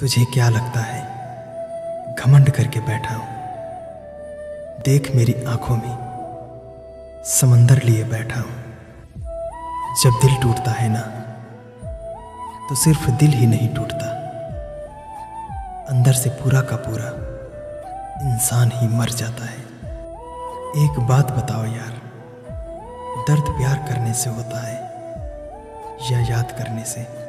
तुझे क्या लगता है? घमंड करके बैठा हूँ। देख मेरी आँखों में समंदर लिए बैठा हूँ। जब दिल टूटता है ना तो सिर्फ़ दिल ही नहीं टूटता। अंदर से पूरा का पूरा इंसान ही मर जाता है। एक बात बताओ यार, दर्द प्यार करने से होता है या याद करने से?